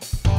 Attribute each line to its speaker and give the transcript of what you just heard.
Speaker 1: Bye.